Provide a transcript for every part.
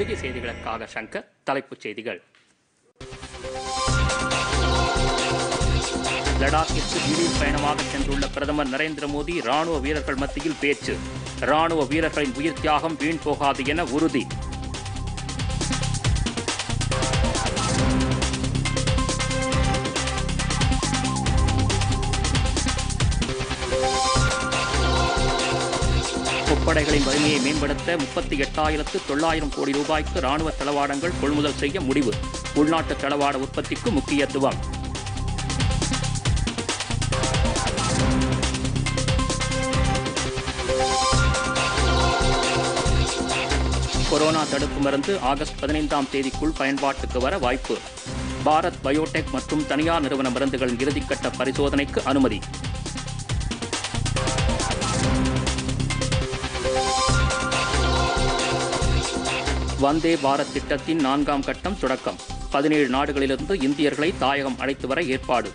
இப்போதைக்கு செய்திகளுக்காக சங்கர் தலைப்புச் செய்திகள். லடாக்கிற்கு திடீர் பயணமாக சென்றுள்ள பிரதமர் நரேந்திர மோடி ராணுவ வீரர்கள் மத்தியில் பேச்சு. ராணுவ வீரர்களின் உயிர் தியாகம் வீண் போகாது என உறுதி. முப்படைகளின் வலிமையை மேம்படுத்த முப்பத்தி எட்டாயிரத்து தொள்ளாயிரம் கோடி ரூபாய்க்கு ராணுவ தளவாடங்கள் கொள்முதல் செய்ய முடிவு. உள்நாட்டு தளவாட உற்பத்திக்கு முக்கியத்துவம். கொரோனா தடுப்பு மருந்து ஆகஸ்ட் பதினைந்தாம் தேதிக்குள் பயன்பாட்டுக்கு வர வாய்ப்பு. பாரத் பயோடெக் மற்றும் தனியார் நிறுவன மருந்துகளின் இறுதிக்கட்ட பரிசோதனைக்கு அனுமதி. வந்தே பாரத் திட்டத்தின் நான்காம் கட்டம் தொடக்கம். பதினேழு நாடுகளிலிருந்து இந்தியர்களை தாயகம் அழைத்து வர ஏற்பாடு.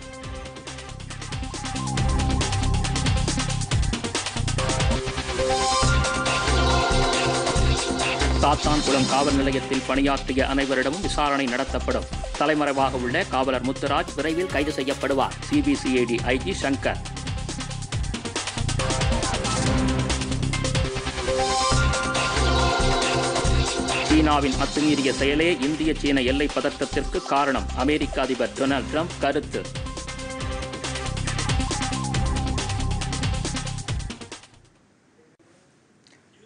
சாத்தான்குளம் காவல் நிலையத்தில் பணியாற்றிய அனைவரிடமும் விசாரணை நடத்தப்படும். தலைமறைவாக உள்ள காவலர் முத்துராஜ் விரைவில் கைது செய்யப்படுவார். CBCID IG Shankar. சீனாவின் அத்துமீறிய செயலே இந்திய சீன எல்லை பதற்றத்திற்கு காரணம் அமெரிக்க அதிபர் டொனால்ட் ட்ரம்ப் கருத்து.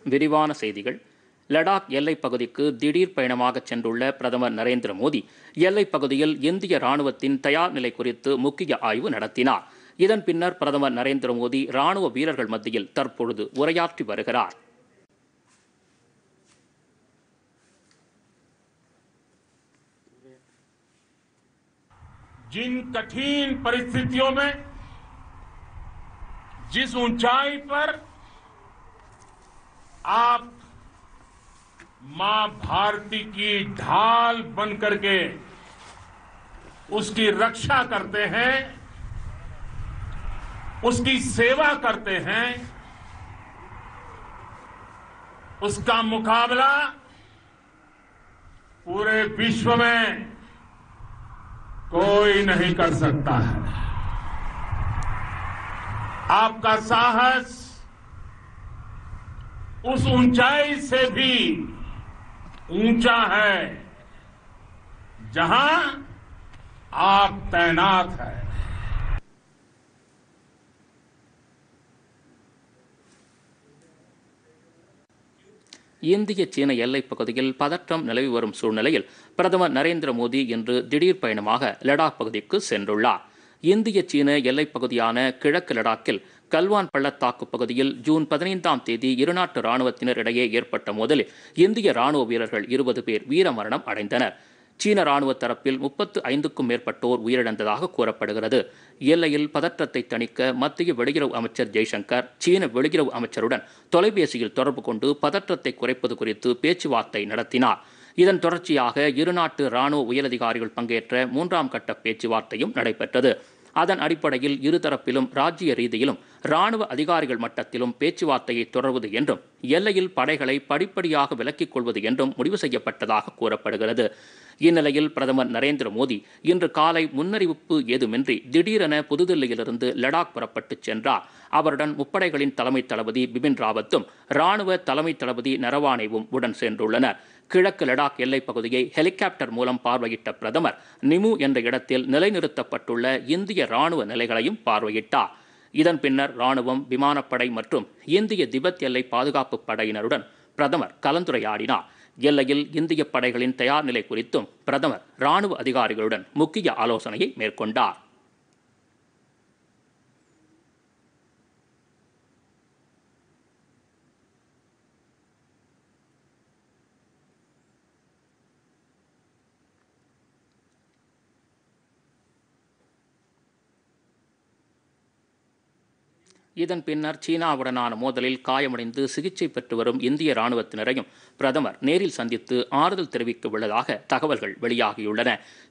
விரிவான செய்திகள். லடாக் எல்லைப் பகுதிக்கு திடீர் பயணமாக சென்றுள்ள பிரதமர் நரேந்திர மோடி எல்லைப் பகுதியில் இந்திய ராணுவத்தின் தயார் நிலை குறித்து முக்கிய ஆய்வு நடத்தினார். இதன் பின்னர் பிரதமர் நரேந்திர மோடி ராணுவ வீரர்கள் மத்தியில் தற்பொழுது உரையாற்றி வருகிறார். जिन कठिन परिस्थितियों में, जिस ऊंचाई पर आप माँ भारती की ढाल बन करके उसकी रक्षा करते हैं, उसकी सेवा करते हैं, उसका मुकाबला पूरे विश्व में कोई नहीं कर सकता है। आपका साहस उस ऊंचाई से भी ऊँचा है, जहाँ आप तैनात हैं। இந்திய சீன எல்லைப் பகுதியில் பதற்றம் நிலவி வரும் சூழ்நிலையில் பிரதமர் நரேந்திர மோடி இன்று திடீர் பயணமாக லடாக் பகுதிக்கு சென்றுள்ளார். இந்திய சீன எல்லைப் பகுதியான கிழக்கு லடாக்கில் கல்வான் பள்ளத்தாக்கு பகுதியில் ஜூன் பதினைந்தாம் தேதி இருநாட்டு ராணுவத்தினர் இடையே ஏற்பட்ட மோதலில் இந்திய ராணுவ வீரர்கள் இருபது பேர் வீரமரணம் அடைந்தனர். சீன ராணுவ தரப்பில் முப்பத்து ஐந்துக்கும் மேற்பட்டோர் உயிரிழந்ததாக கூறப்படுகிறது. எல்லையில் பதற்றத்தை தணிக்க மத்திய வெளியுறவு அமைச்சர் ஜெய்சங்கர் சீன வெளியுறவு அமைச்சருடன் தொலைபேசியில் தொடர்பு கொண்டு பதற்றத்தை குறைப்பது குறித்து பேச்சுவார்த்தை நடத்தினார். இதன் தொடர்ச்சியாக இருநாட்டு ராணுவ உயரதிகாரிகள் பங்கேற்ற மூன்றாம் கட்ட பேச்சுவார்த்தையும் நடைபெற்றது. அதன் அடிப்படையில் இருதரப்பிலும் ராஜ்ய ரீதியிலும் ராணுவ அதிகாரிகள் மட்டத்திலும் பேச்சுவார்த்தையை தொடர்வது என்றும் எல்லையில் படைகளை படிப்படியாக விலக்கிக் கொள்வது என்றும் முடிவு செய்யப்பட்டதாக கூறப்படுகிறது. இந்நிலையில் பிரதமர் நரேந்திர மோடி இன்று காலை முன்னறிவிப்பு ஏதுமின்றி திடீரென புதுதில்லியிலிருந்து லடாக் புறப்பட்டு சென்றார். அவருடன் முப்படைகளின் தலைமை தளபதி பிபின் ராவத்தும் ராணுவ தலைமை தளபதி நரவானேவும் உடன் சென்றுள்ளனர். கிழக்கு லடாக் எல்லைப் பகுதியை ஹெலிகாப்டர் மூலம் பார்வையிட்ட பிரதமர் நிமு என்ற இடத்தில் நிலைநிறுத்தப்பட்டுள்ள இந்திய ராணுவ நிலைகளையும் பார்வையிட்டார். இதன் பின்னர் ராணுவம் விமானப்படை மற்றும் இந்திய திபெத் எல்லை பாதுகாப்பு படையினருடன் பிரதமர் கலந்துரையாடினார். எல்லையில் இந்திய படைகளின் தயார் நிலை குறித்தும் பிரதமர் ராணுவ அதிகாரிகளுடன் முக்கிய ஆலோசனையை மேற்கொண்டார். இதன் பின்னர் சீனாவுடனான மோதலில் காயமடைந்து சிகிச்சை பெற்று வரும் இந்திய ராணுவத்தினரையும் பிரதமர் நேரில் சந்தித்து ஆறுதல் தெரிவிக்க உள்ளதாக தகவல்கள் வெளியாகியுள்ளன.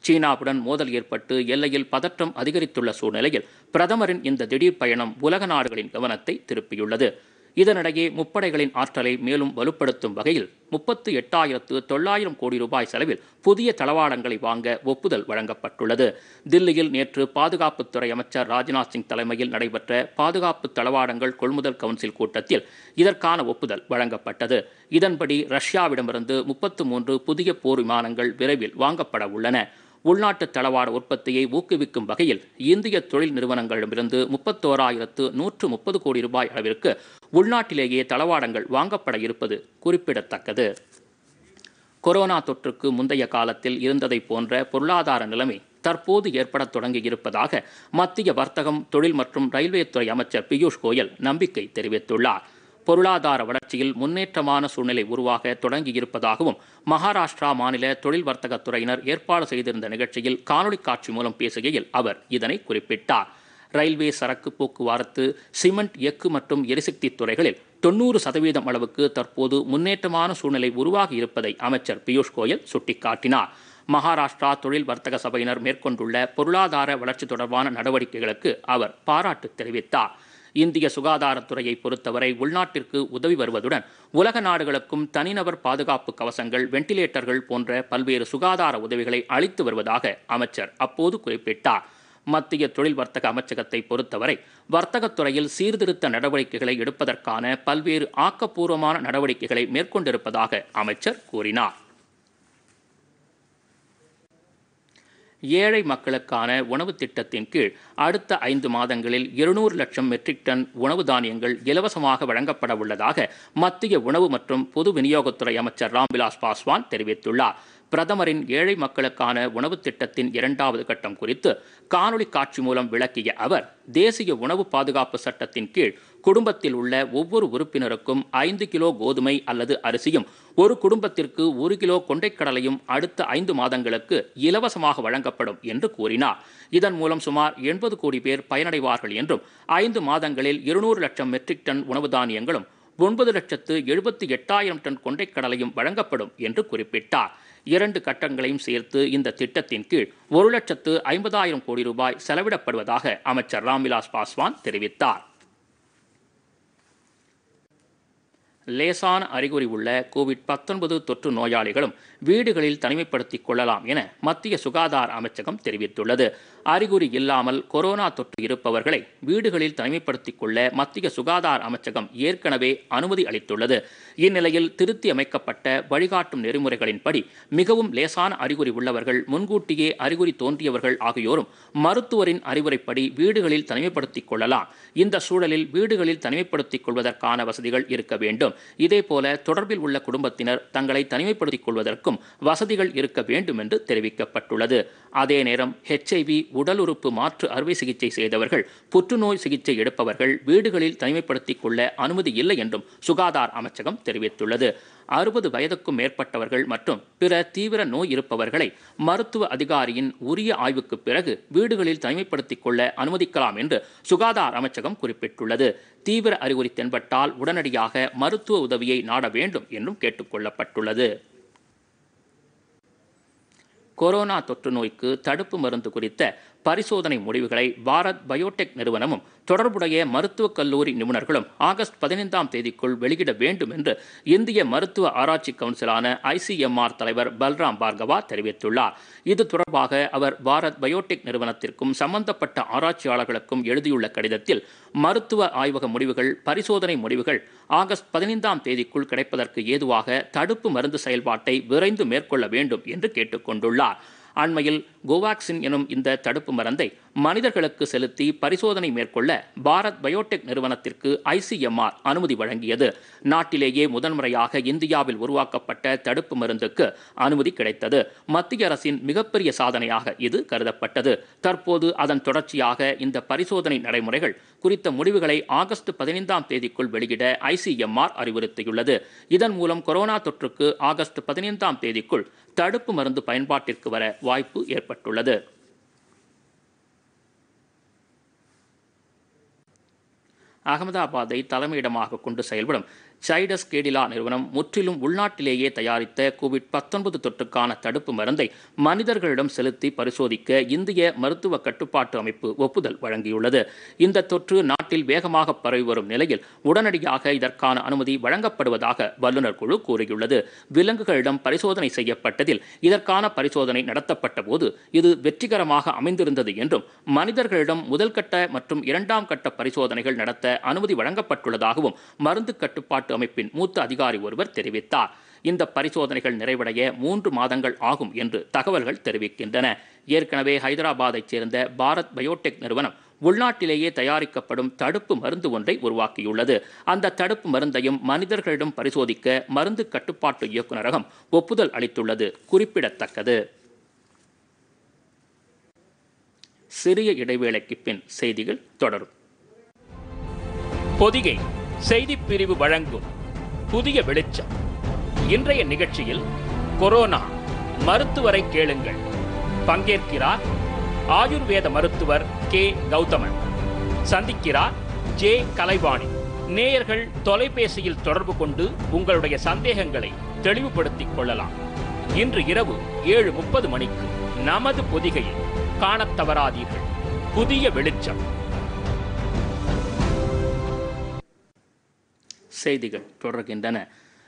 சீனாவுடன் மோதல் ஏற்பட்டு எல்லையில் பதற்றம் அதிகரித்துள்ள சூழ்நிலையில் பிரதமரின் இந்த திடீர் பயணம் உலக நாடுகளின் கவனத்தை திருப்பியுள்ளது. இதனிடையே முப்படைகளின் ஆற்றலை மேலும் வலுப்படுத்தும் வகையில் முப்பத்து எட்டாயிரத்து தொள்ளாயிரம் கோடி ரூபாய் செலவில் புதிய தளவாடங்களை வாங்க ஒப்புதல் வழங்கப்பட்டுள்ளது. தில்லியில் நேற்று பாதுகாப்புத்துறை அமைச்சர் ராஜ்நாத் சிங் தலைமையில் நடைபெற்ற பாதுகாப்பு தளவாடங்கள் கொள்முதல் கவுன்சில் கூட்டத்தில் இதற்கான ஒப்புதல் வழங்கப்பட்டது. இதன்படி ரஷ்யாவிடமிருந்து முப்பத்து மூன்று புதிய போர் விமானங்கள் விரைவில் வாங்கப்பட உள்ளன. உள்நாட்டு தளவாட உற்பத்தியை ஊக்குவிக்கும் வகையில் இந்திய தொழில் நிறுவனங்களிடமிருந்து முப்பத்தோராயிரத்து நூற்று முப்பது கோடி ரூபாய் அளவிற்கு உள்நாட்டிலேயே தளவாடங்கள் வாங்கப்பட இருப்பது குறிப்பிடத்தக்கது. கொரோனா தொற்றுக்கு முந்தைய காலத்தில் இருந்ததை போன்ற பொருளாதார நிலைமை தற்போது ஏற்படத் தொடங்கியிருப்பதாக மத்திய வர்த்தகம் தொழில் மற்றும் ரயில்வே துறை அமைச்சர் பியூஷ் கோயல் நம்பிக்கை தெரிவித்துள்ளார். பொருளாதார வளர்ச்சியில் முன்னேற்றமான சூழ்நிலை உருவாக தொடங்கியிருப்பதாகவும் மகாராஷ்டிரா மாநில தொழில் வர்த்தகத் துறையினர் ஏற்பாடு செய்திருந்த நிகழ்ச்சியில் காணொலி காட்சி மூலம் பேசுகையில் அவர் இதனை குறிப்பிட்டார். ரயில்வே சரக்கு போக்குவரத்து சிமெண்ட் எஃகு மற்றும் எரிசக்தி துறைகளில் தொண்ணூறு சதவீதம் அளவுக்கு தற்போது முன்னேற்றமான சூழ்நிலை உருவாகி இருப்பதை அமைச்சர் பியூஷ் கோயல் சுட்டிக்காட்டினார். மகாராஷ்டிரா தொழில் வர்த்தக சபையினர் மேற்கொண்டுள்ள பொருளாதார வளர்ச்சி தொடர்பான நடவடிக்கைகளுக்கு அவர் பாராட்டு தெரிவித்தார். இந்திய சுகாதாரத்துறையை பொறுத்தவரை உள்நாட்டிற்கு உதவி வருவதுடன் உலக நாடுகளுக்கும் தனிநபர் பாதுகாப்பு கவசங்கள் வெண்டிலேட்டர்கள் போன்ற பல்வேறு சுகாதார உதவிகளை அளித்து வருவதாக அமைச்சர் அப்போது குறிப்பிட்டார். மத்திய தொழில் வர்த்தக அமைச்சகத்தை பொறுத்தவரை வர்த்தகத்துறையில் சீர்திருத்த நடவடிக்கைகளை எடுப்பதற்கான பல்வேறு ஆக்கப்பூர்வமான நடவடிக்கைகளை மேற்கொண்டிருப்பதாக அமைச்சர் கூறினார். ஏழை மக்களுக்கான உணவு திட்டத்தின் கீழ் அடுத்த ஐந்து மாதங்களில் இருநூறு லட்சம் மெட்ரிக் டன் உணவு தானியங்கள் இலவசமாக வழங்கப்பட உள்ளதாக மத்திய உணவு மற்றும் பொது விநியோகத்துறை அமைச்சர் ராம்விலாஸ் பாஸ்வான் தெரிவித்துள்ளார். பிரதமரின் ஏழை மக்களுக்கான உணவு திட்டத்தின் இரண்டாவது கட்டம் குறித்து காணொலி காட்சி மூலம் விளக்கிய அவர் தேசிய உணவு பாதுகாப்பு சட்டத்தின் கீழ் குடும்பத்தில் உள்ள ஒவ்வொரு உறுப்பினருக்கும் ஐந்து கிலோ கோதுமை அல்லது அரிசியும் ஒரு குடும்பத்திற்கு ஒரு கிலோ கொண்டைக்கடலையும் அடுத்த ஐந்து மாதங்களுக்கு இலவசமாக வழங்கப்படும் என்று கூறினார். இதன் மூலம் சுமார் எண்பது கோடி பேர் பயனடைவார்கள் என்றும் ஐந்து மாதங்களில் இருநூறு லட்சம் மெட்ரிக் டன் உணவு தானியங்களும் ஒன்பது லட்சத்து எழுபத்தி எட்டாயிரம் டன் கொண்டைக்கடலையும் வழங்கப்படும் என்று குறிப்பிட்டார். இரண்டு கட்டங்களையும் சேர்த்து இந்த திட்டத்தின் கீழ் ஒரு லட்சத்து ஐம்பதாயிரம் கோடி ரூபாய் செலவிடப்படுவதாக அமைச்சர் ராம்விலாஸ் பாஸ்வான் தெரிவித்தார். லேசான அறிகுறி உள்ள கோவிட் பத்தொன்பது தொற்று நோயாளிகளும் வீடுகளில் தனிமைப்படுத்திக் கொள்ளலாம் என மத்திய சுகாதார அமைச்சகம் தெரிவித்துள்ளது. அறிகுறி இல்லாமல் கொரோனா தொற்று இருப்பவர்களை வீடுகளில் தனிமைப்படுத்திக் கொள்ள மத்திய சுகாதார அமைச்சகம் ஏற்கனவே அனுமதி அளித்துள்ளது. இந்நிலையில் திருத்தி அமைக்கப்பட்ட வழிகாட்டும் நெறிமுறைகளின்படி மிகவும் லேசான அறிகுறி உள்ளவர்கள் முன்கூட்டியே அறிகுறி தோன்றியவர்கள் ஆகியோரும் மருத்துவரின் அறிவுரைப்படி வீடுகளில் தனிமைப்படுத்திக் கொள்ளலாம் இந்த சூழலில் வீடுகளில் தனிமைப்படுத்திக் கொள்வதற்கான வசதிகள் இருக்க வேண்டும். இதேபோல தொடர்பில் உள்ள குடும்பத்தினர் தங்களை தனிமைப்படுத்திக் கொள்வதற்கும் வசதிகள் இருக்க வேண்டும் என்று தெரிவிக்கப்பட்டுள்ளது. அதே நேரம் ஹெச்ஐவி உடல் உறுப்பு மாற்று அறுவை சிகிச்சை செய்தவர்கள் புற்றுநோய் சிகிச்சை எடுப்பவர்கள் வீடுகளில் தனிமைப்படுத்திக் கொள்ள அனுமதி இல்லை என்றும் சுகாதார அமைச்சகம் தெரிவித்துள்ளது. அறுபது வயதுக்கும் மேற்பட்டவர்கள் மற்றும் பிற தீவிர நோய் இருப்பவர்களை மருத்துவ அதிகாரியின் உரிய ஆய்வுக்கு பிறகு வீடுகளில் தனிமைப்படுத்திக் கொள்ள அனுமதிக்கலாம் என்று சுகாதார அமைச்சகம் குறிப்பிட்டுள்ளது. தீவிர அறிகுறி தென்பட்டால் உடனடியாக மருத்துவ உதவியை நாட வேண்டும் என்றும் கேட்டுக்கொள்ளப்பட்டுள்ளது கொரோனா தொற்று நோய்க்கு தடுப்பு மருந்து குறித்த பரிசோதனை முடிவுகளை பாரத் பயோடெக் நிறுவனமும் தொடர்புடைய மருத்துவக் கல்லூரி நிபுணர்களும் ஆகஸ்ட் பதினைந்தாம் தேதிக்குள் வெளியிட வேண்டும் என்று இந்திய மருத்துவ ஆராய்ச்சி கவுன்சிலான ஐசிஎம்ஆர் தலைவர் பல்ராம் பார்கவா தெரிவித்துள்ளார். இது தொடர்பாக அவர் பாரத் பயோடெக் நிறுவனத்திற்கும் சம்பந்தப்பட்ட ஆராய்ச்சியாளர்களுக்கும் எழுதியுள்ள கடிதத்தில் மருத்துவ ஆய்வக முடிவுகள் பரிசோதனை முடிவுகள் ஆகஸ்ட் பதினைந்தாம் தேதிக்குள் கிடைப்பதற்கு ஏதுவாக தடுப்பு மருந்து செயல்பாட்டை விரைந்து மேற்கொள்ள வேண்டும் என்று கேட்டுக்கொண்டுள்ளார். அண்மையில் கோவாக்சின் எனும் இந்த தடுப்பு மருந்தை மனிதர்களுக்கு செலுத்தி பரிசோதனை மேற்கொள்ள பாரத் பயோடெக் நிறுவனத்திற்கு ஐசிஎம்ஆர் அனுமதி வழங்கியது. நாட்டிலேயே முதன்முறையாக இந்தியாவில் உருவாக்கப்பட்ட தடுப்பு மருந்துக்கு அனுமதி கிடைத்தது. மத்திய அரசின் மிகப்பெரிய சாதனையாக இது கருதப்பட்டது. தற்போது அதன் தொடர்ச்சியாக இந்த பரிசோதனை நடைமுறைகள் குறித்த முடிவுகளை ஆகஸ்ட் பதினைந்தாம் தேதிக்குள் வெளியிட ஐசிஎம்ஆர் அறிவுறுத்தியுள்ளது. இதன் மூலம் கொரோனா தொற்றுக்கு ஆகஸ்ட் பதினைந்தாம் தேதிக்குள் தடுப்பு மருந்து பயன்பாட்டிற்கு வர வாய்ப்பு ஏற்பட்டுள்ளது. அகமதாபாத்தை தலைமையிடமாக கொண்டு செயல்படும் சைடஸ் கேடிலா நிறுவனம் முற்றிலும் உள்நாட்டிலேயே தயாரித்த கோவிட் 19 தொற்றுக்கான தடுப்பு மருந்தை மனிதர்களிடம் செலுத்தி பரிசோதிக்க இந்திய மருத்துவ கட்டுப்பாட்டு அமைப்பு ஒப்புதல் வழங்கியுள்ளது. இந்த தொற்று நாட்டில் வேகமாக பரவி வரும் நிலையில் உடனடியாக இதற்கான அனுமதி வழங்கப்படுவதாக வல்லுநர் குழு கூறியுள்ளது. விலங்குகளிடம் பரிசோதனை செய்யப்பட்டதில் இதற்கான பரிசோதனை நடத்தப்பட்ட போது இது வெற்றிகரமாக அமைந்திருந்தது என்றும் மனிதர்களிடம் முதல் கட்ட மற்றும் இரண்டாம் கட்ட பரிசோதனைகள் நடத்த அனுமதி வழங்கப்பட்டுள்ளதாகவும் மருந்து கட்டுப்பாட்டு பாதுகாப்பு அமைப்பின் மூத்த அதிகாரி ஒருவர் தெரிவித்தார். இந்த பரிசோதனைகள் நிறைவடைய மூன்று மாதங்கள் ஆகும் என்று தகவல்கள் தெரிவிக்கின்றன. ஏற்கனவே ஹைதராபாத்தைச் சேர்ந்த பாரத் பயோடெக் நிறுவனம் உள்நாட்டிலேயே தயாரிக்கப்படும் தடுப்பு மருந்து ஒன்றை உருவாக்கியுள்ளது. அந்த தடுப்பு மருந்தையும் மனிதர்களிடம் பரிசோதிக்க மருந்து கட்டுப்பாட்டு இயக்குநரகம் ஒப்புதல் அளித்துள்ளது. குறிப்பிடத்தக்கது. சிறிய இடைவேளைக்கு பின் செய்திகள் தொடரும். பொதிகை செய்திப் பிரிவு வழங்கும் புதிய வெளிச்சம். இன்றைய நிகழ்ச்சியில் கொரோனா மருத்துவரை கேளுங்கள். பங்கேற்கிறார் ஆயுர்வேத மருத்துவர் கே. கௌதமன். சந்திக்கிறார் ஜே. கலைவாணி. நேயர்கள் தொலைபேசியில் தொடர்பு கொண்டு உங்களுடைய சந்தேகங்களை தெளிவுபடுத்திக் கொள்ளலாம். இன்று இரவு ஏழு முப்பது மணிக்கு நமது பொதிகையில் காணத் தவறாதீர்கள். புதிய வெளிச்சம். செய்திகள் தொடர்கின்றன.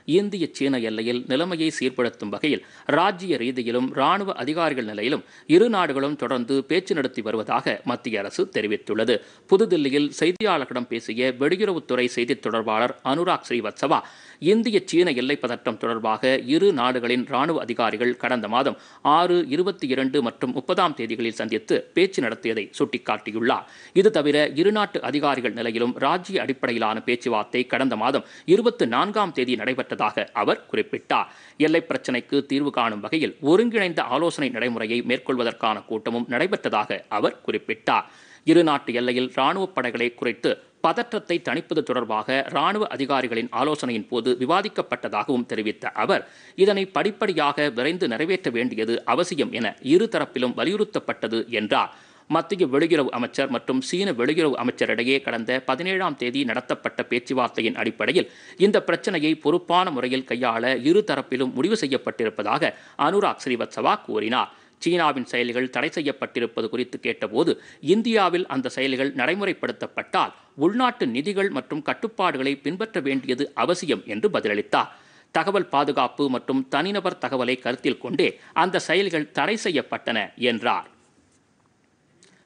இந்திய சீன எல்லையில் நிலைமையை சீர்படுத்தும் வகையில் ராஜ்ய ரீதியிலும் ராணுவ அதிகாரிகள் நிலையிலும் இரு நாடுகளும் தொடர்ந்து பேச்சு நடத்தி வருவதாக மத்திய அரசு தெரிவித்துள்ளது. புதுதில்லியில் செய்தியாளர்களிடம் பேசிய வெளியுறவுத்துறை செய்தித் தொடர்பாளர் அனுராக் ஸ்ரீவத்சவா இந்திய சீன எல்லை பதட்டம் தொடர்பாக இரு நாடுகளின் ராணுவ அதிகாரிகள் கடந்த மாதம் ஆறு இருபத்தி இரண்டு மற்றும் முப்பதாம் தேதிகளில் சந்தித்து பேச்சு நடத்தியதை சுட்டிக்காட்டியுள்ளார். இது தவிர இரு நாட்டு அதிகாரிகள் நிலையிலும் ராஜ்ய அடிப்படையிலான பேச்சுவார்த்தை கடந்த மாதம் இருபத்தி நான்காம் தேதி நடைபெற்றதாக அவர் குறிப்பிட்டார். எல்லை பிரச்சினைக்கு தீர்வு காணும் வகையில் ஒருங்கிணைந்த ஆலோசனை நடைமுறையை மேற்கொள்வதற்கான கூட்டமும் நடைபெற்றதாக அவர் குறிப்பிட்டார். இரு நாட்டு எல்லையில் ராணுவப் படைகளை குறைத்து பதற்றத்தை தணிப்பது தொடர்பாக ராணுவ அதிகாரிகளின் ஆலோசனையின் போது விவாதிக்கப்பட்டதாகவும் தெரிவித்த அவர் இதனை படிப்படியாக விரைந்து நிறைவேற்ற வேண்டியது அவசியம் என இரு தரப்பிலும் வலியுறுத்தப்பட்டது என்றார். மத்திய வெளியுறவு அமைச்சர் மற்றும் சீன வெளியுறவு அமைச்சரிடையே கடந்த பதினேழாம் தேதி நடத்தப்பட்ட பேச்சுவார்த்தையின் அடிப்படையில் இந்த பிரச்சனையை பொறுப்பான முறையில் கையாள இரு தரப்பிலும் முடிவு செய்யப்பட்டிருப்பதாக அனுராக் ஸ்ரீவத்சவா கூறினார். சீனாவின் செயல்கள் தடை செய்யப்பட்டிருப்பது குறித்து கேட்டபோது இந்தியாவில் அந்த செயல்கள் நடைமுறைப்படுத்தப்பட்டால் உள்நாட்டு நிதிகள் மற்றும் கட்டுப்பாடுகளை பின்பற்ற வேண்டியது அவசியம் என்று பதிலளித்தார். தகவல் பாதுகாப்பு மற்றும் தனிநபர் தகவலை கருத்தில் கொண்டே அந்த செயல்கள் தடை செய்யப்பட்டன என்றார்.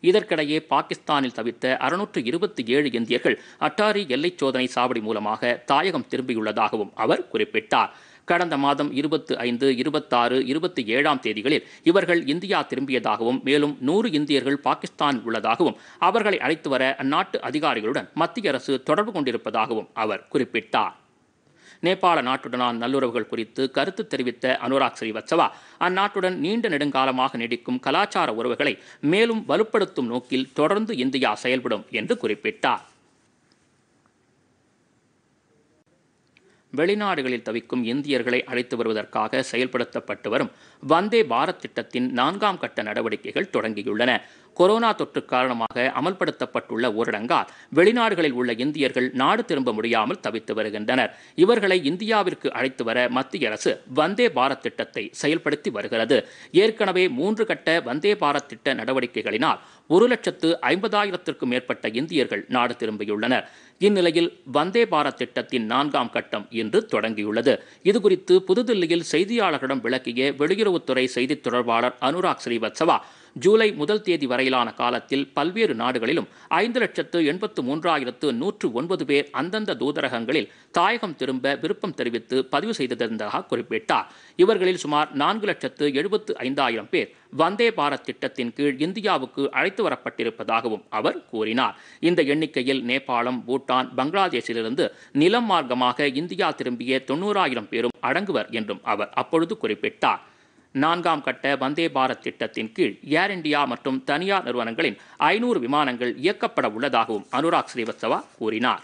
இதற்கிடையே பாகிஸ்தானில் தவித்த அறுநூற்று இருபத்தி ஏழு இந்தியர்கள் அட்டாரி எல்லைச் சோதனை சாவடி மூலமாக தாயகம் திரும்பியுள்ளதாகவும் அவர் குறிப்பிட்டார். கடந்த மாதம் இருபத்து ஐந்து இருபத்தாறு இருபத்தி ஏழாம் தேதிகளில் இவர்கள் இந்தியா திரும்பியதாகவும் மேலும் நூறு இந்தியர்கள் பாகிஸ்தான் உள்ளதாகவும் அவர்களை அழைத்து வர அந்நாட்டு அதிகாரிகளுடன் மத்திய அரசு தொடர்பு கொண்டிருப்பதாகவும் அவர் குறிப்பிட்டார். நேபாள நாட்டுடனான நல்லுறவுகள் குறித்து கருத்து தெரிவித்த அனுராக் ஸ்ரீவத்சவா அந்நாட்டுடன் நீண்ட நெடுங்காலமாக நீடிக்கும் கலாச்சார உறவுகளை மேலும் வலுப்படுத்தும் நோக்கில் தொடர்ந்து இந்தியா செயல்படும் என்று குறிப்பிட்டார். வெளிநாடுகளில் தவிக்கும் இந்தியர்களை அழைத்து வருவதற்காக செயல்படுத்தப்பட்டு வரும் வந்தே பாரத் திட்டத்தின் நான்காம் கட்ட நடவடிக்கைகள் தொடங்கியுள்ளன. கொரோனா தொற்று காரணமாக அமல்படுத்தப்பட்டுள்ள ஊரடங்கால் வெளிநாடுகளில் உள்ள இந்தியர்கள் நாடு திரும்ப முடியாமல் தவித்து வருகின்றனர். இவர்களை இந்தியாவிற்கு அழைத்து வர மத்திய அரசு வந்தே பாரத் திட்டத்தை செயல்படுத்தி வருகிறது. ஏற்கனவே மூன்று கட்ட வந்தே பாரத் திட்ட நடவடிக்கைகளினால் ஒரு லட்சத்து ஐம்பதாயிரத்திற்கும் மேற்பட்ட இந்தியர்கள் நாடு திரும்பியுள்ளனர். இந்நிலையில் வந்தே பாரத் திட்டத்தின் நான்காம் கட்டம் இன்று தொடங்கியுள்ளது. இதுகுறித்து புதுதில்லியில் செய்தியாளர்களிடம் விளக்கிய வெளியுறவுத்துறை செய்தித் தொடர்பாளர் அனுராக் ஸ்ரீவத்சவா ஜூலை முதல் தேதி வரையிலான காலத்தில் பல்வேறு நாடுகளிலும் ஐந்து லட்சத்து எண்பத்து மூன்றாயிரத்து நூற்று ஒன்பது பேர் அந்தந்த தூதரகங்களில் தாயகம் திரும்ப விருப்பம் தெரிவித்து பதிவு செய்திருந்ததாக குறிப்பிட்டார். இவர்களில் சுமார் நான்கு லட்சத்து எழுபத்து ஐந்தாயிரம் பேர் வந்தே பாரத் திட்டத்தின் கீழ் இந்தியாவுக்கு அழைத்து வரப்பட்டிருப்பதாகவும் அவர் கூறினார். இந்த எண்ணிக்கையில் நேபாளம் பூட்டான் பங்களாதேஷிலிருந்து நிலம் மார்க்கமாக இந்தியா திரும்பிய தொண்ணூறாயிரம் பேரும் அடங்குவர் என்றும் அவர் அப்பொழுது குறிப்பிட்டார். நான்காம் கட்ட வந்தே பாரத் திட்டத்தின் கீழ் ஏர் இந்தியா மற்றும் தனியார் நிறுவனங்களின் ஐநூறு விமானங்கள் இயக்கப்பட உள்ளதாகவும் அனுராக் ஸ்ரீவத்சவா கூறினார்.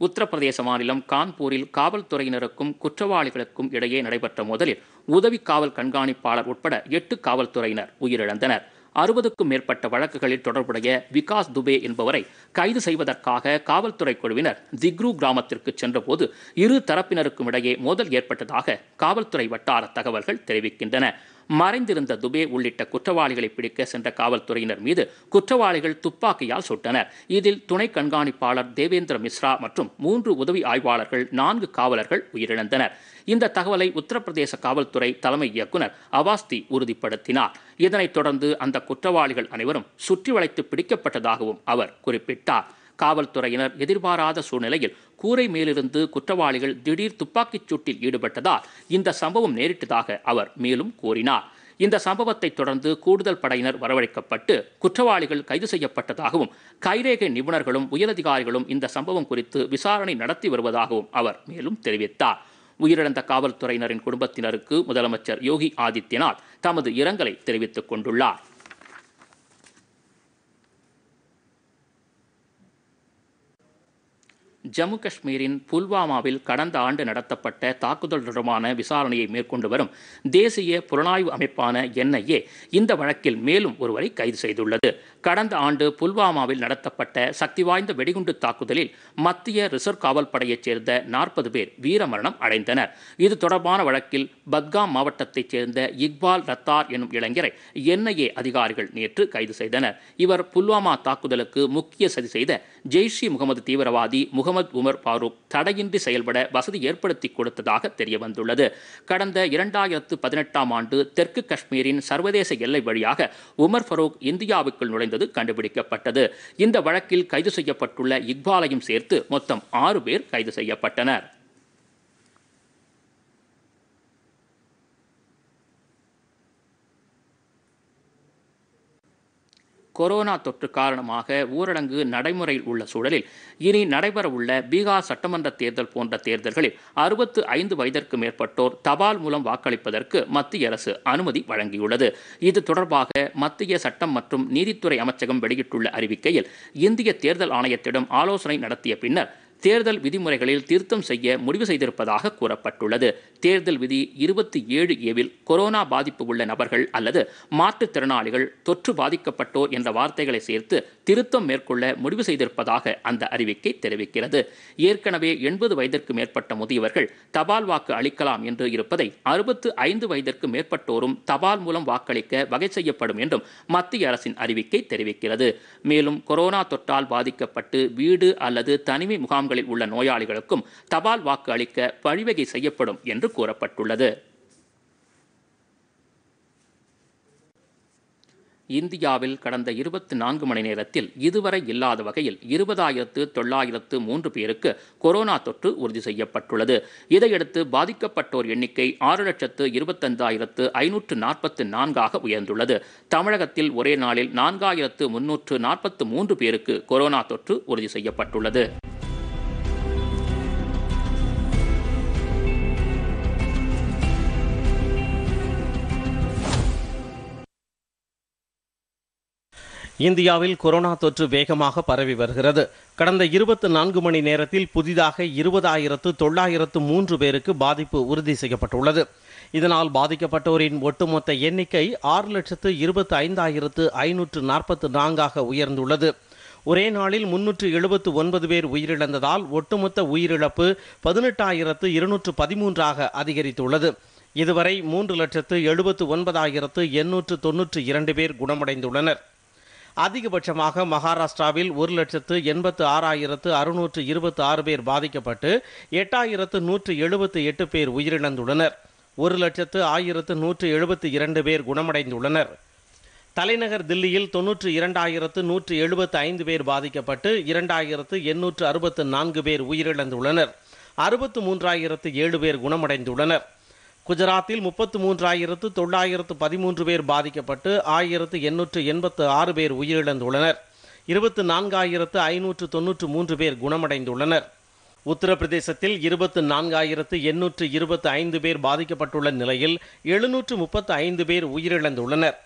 உத்தரப்பிரதேச மாநிலம் கான்பூரில் காவல்துறையினருக்கும் குற்றவாளிகளுக்கும் இடையே நடைபெற்ற மோதலில் உதவி காவல் கண்காணிப்பாளர் உட்பட எட்டு காவல்துறையினர் உயிரிழந்தனர். அறுபதுக்கும் மேற்பட்ட வழக்குகளில் தொடர்புடைய விகாஸ் துபே என்பவரை கைது செய்வதற்காக காவல்துறை குழுவினர் திக்ரு கிராமத்திற்கு சென்றபோது இரு தரப்பினருக்கும் இடையே மோதல் ஏற்பட்டதாக காவல்துறை வட்டார தகவல்கள் தெரிவிக்கின்றன. மறைந்திருந்த துபே உள்ளிட்ட குற்றவாளிகளை பிடிக்க சென்ற காவல்துறையினர் மீது குற்றவாளிகள் துப்பாக்கியால் சுட்டனர். இதில் துணை கண்காணிப்பாளர் தேவேந்திர மிஸ்ரா மற்றும் மூன்று உதவி ஆய்வாளர்கள் நான்கு காவலர்கள் உயிரிழந்தனர். இந்த தகவலை உத்தரப்பிரதேச காவல்துறை தலைமை இயக்குனர் அவாஸ்தி உறுதிப்படுத்தினார். இதனைத் தொடர்ந்து அந்த குற்றவாளிகள் அனைவரும் சுற்றி வளைத்து பிடிக்கப்பட்டதாகவும் அவர் குறிப்பிட்டார். காவல்துறையினர் எதிர்பாராத சூழ்நிலையில் கூரை மேலிருந்து குற்றவாளிகள் திடீர் துப்பாக்கிச் சூட்டில் ஈடுபட்டதால் இந்த சம்பவம் நேரிட்டதாக அவர் மேலும் கூறினார். இந்த சம்பவத்தை தொடர்ந்து கூடுதல் படையினர் வரவழைக்கப்பட்டு குற்றவாளிகள் கைது செய்யப்பட்டதாகவும் கைரேகை நிபுணர்களும் உயரதிகாரிகளும் இந்த சம்பவம் குறித்து விசாரணை நடத்தி வருவதாகவும் அவர் மேலும் தெரிவித்தார். உயிரிழந்த காவல்துறையினரின் குடும்பத்தினருக்கு முதலமைச்சர் யோகி ஆதித்யநாத் தமது இரங்கலை தெரிவித்துக் கொண்டுள்ளார். ஜம்மு காஷ்மீரின் புல்வாமாவில் கடந்த ஆண்டு நடத்தப்பட்ட தாக்குதல் தொடர்பான விசாரணையை மேற்கொண்டு வரும் தேசிய புலனாய்வு அமைப்பான என்ஐஏ இந்த வழக்கில் மேலும் ஒருவரை கைது செய்துள்ளது. கடந்த ஆண்டு புல்வாமாவில் நடத்தப்பட்ட சக்தி வாய்ந்த வெடிகுண்டு தாக்குதலில் மத்திய ரிசர்வ் காவல் படையைச் சேர்ந்த நாற்பது பேர் வீரமரணம் அடைந்தனர். இது தொடர்பான வழக்கில் பத்காம் மாவட்டத்தைச் சேர்ந்த இக்பால் ரத்தார் எனும் இளைஞரை என்ஐஏ அதிகாரிகள் நேற்று கைது செய்தனர். இவர் புல்வாமா தாக்குதலுக்கு முக்கிய சதி செய்த ஜெய்ஷ் இ முகமது தீவிரவாதி முகமது உமர் ஃபாரூக் தடையின்றி செயல்பட வசதி ஏற்படுத்தி கொடுத்ததாக தெரிய வந்துள்ளது கடந்த இரண்டாயிரத்து பதினெட்டாம் ஆண்டு தெற்கு காஷ்மீரின் சர்வதேச எல்லை வழியாக உமர் ஃபரூக் இந்தியாவுக்குள் நுழைந்தது கண்டுபிடிக்கப்பட்டது. இந்த வழக்கில் கைது செய்யப்பட்டுள்ள இக்பாலையும் சேர்த்து மொத்தம் ஆறு பேர் கைது செய்யப்பட்டனர். கொரோனா தொற்று காரணமாக ஊரடங்கு நடைமுறையில் உள்ள சூழலில் இனி நடைபெறவுள்ள பீகார் சட்டமன்ற தேர்தல் போன்ற தேர்தல்களில் அறுபத்து ஐந்து வயதிற்கு மேற்பட்டோர் தபால் மூலம் வாக்களிப்பதற்கு மத்திய அரசு அனுமதி வழங்கியுள்ளது. இது தொடர்பாக மத்திய சட்டம் மற்றும் நீதித்துறை அமைச்சகம் வெளியிட்டுள்ள அறிவிக்கையில் இந்திய தேர்தல் ஆணையத்திடம் ஆலோசனை நடத்திய பின்னர் தேர்தல் விதிமுறைகளில் திருத்தம் செய்ய முடிவு செய்திருப்பதாக கூறப்பட்டுள்ளது. தேர்தல் விதி இருபத்தி ஏழு ஏவில் கொரோனா பாதிப்பு உள்ள நபர்கள் அல்லது மாற்றுத்திறனாளிகள் தொற்று பாதிக்கப்பட்டோர் என்ற வார்த்தைகளை சேர்த்து திருத்தம் மேற்கொள்ள முடிவு செய்திருப்பதாக அந்த அறிவிக்கை தெரிவிக்கிறது. ஏற்கனவே எண்பது வயதிற்கு மேற்பட்ட முதியவர்கள் தபால் வாக்கு அளிக்கலாம் என்று இருப்பதை அறுபத்து ஐந்து வயதிற்கு மேற்பட்டோரும் தபால் மூலம் வாக்களிக்க வகை செய்யப்படும் என்றும் மத்திய அரசின் அறிவிக்கை தெரிவிக்கிறது. மேலும் கொரோனா தொற்றால் பாதிக்கப்பட்டு வீடு அல்லது தனிமை முகாம் முகாம்களில் உள்ள நோயாளிகளுக்கும் தபால் வாக்கு அளிக்க வழிவகை செய்யப்படும் என்று கூறப்பட்டுள்ளது. இந்தியாவில் கடந்த இருபத்தி நான்கு மணி நேரத்தில் இதுவரை இல்லாத வகையில் இருபதாயிரத்து தொள்ளாயிரத்து மூன்று பேருக்கு கொரோனா தொற்று உறுதி செய்யப்பட்டுள்ளது. இதையடுத்து பாதிக்கப்பட்டோர் எண்ணிக்கை ஆறு லட்சத்து இருபத்தஞ்சாயிரத்து ஐநூற்று நாற்பத்து நான்காக உயர்ந்துள்ளது. தமிழகத்தில் ஒரே நாளில் நான்காயிரத்து முன்னூற்று நாற்பத்து மூன்று பேருக்கு கொரோனா தொற்று உறுதி செய்யப்பட்டுள்ளது. இந்தியாவில் கொரோனா தொற்று வேகமாக பரவி வருகிறது. கடந்த இருபத்தி நான்கு மணி நேரத்தில் புதிதாக இருபதாயிரத்து தொள்ளாயிரத்து மூன்று பேருக்கு பாதிப்பு உறுதி செய்யப்பட்டுள்ளது. இதனால் பாதிக்கப்பட்டோரின் ஒட்டுமொத்த எண்ணிக்கை ஆறு லட்சத்து இருபத்தி ஐந்தாயிரத்து ஐநூற்று நாற்பத்து நான்காக உயர்ந்துள்ளது. ஒரே நாளில் முன்னூற்று எழுபத்து ஒன்பது பேர் உயிரிழந்ததால் ஒட்டுமொத்த உயிரிழப்பு பதினெட்டாயிரத்து இருநூற்று பதிமூன்றாக அதிகரித்துள்ளது. இதுவரை மூன்று லட்சத்து எழுபத்து ஒன்பதாயிரத்து எண்ணூற்று தொன்னூற்று இரண்டு பேர் குணமடைந்துள்ளனர். அதிகபட்சமாக மகாராஷ்டிராவில் ஒரு லட்சத்து எண்பத்து ஆறாயிரத்து அறுநூற்று இருபத்தி ஆறு பேர் பாதிக்கப்பட்டு எட்டாயிரத்து நூற்று எழுபத்து எட்டு பேர் உயிரிழந்துள்ளனர். ஒரு லட்சத்து ஆயிரத்து நூற்று எழுபத்தி இரண்டு பேர் குணமடைந்துள்ளனர். தலைநகர் தில்லியில் தொன்னூற்று இரண்டாயிரத்து நூற்று எழுபத்து ஐந்து பேர் பாதிக்கப்பட்டு இரண்டாயிரத்து எண்ணூற்று அறுபத்து நான்கு பேர் உயிரிழந்துள்ளனர். அறுபத்து மூன்றாயிரத்து ஏழு பேர் குணமடைந்துள்ளனர். குஜராத்தில் முப்பத்து மூன்றாயிரத்து தொள்ளாயிரத்து பதிமூன்று பேர் பாதிக்கப்பட்டு ஆயிரத்து எண்ணூற்று எண்பத்து ஆறு பேர் உயிரிழந்துள்ளனர். இருபத்து நான்காயிரத்து ஐநூற்று தொன்னூற்று மூன்று பேர் குணமடைந்துள்ளனர். உத்தரப்பிரதேசத்தில் இருபத்து நான்காயிரத்து எண்ணூற்று இருபத்து ஐந்து பேர் பாதிக்கப்பட்டுள்ள நிலையில் எழுநூற்று முப்பத்து ஐந்து பேர் உயிரிழந்துள்ளனர்.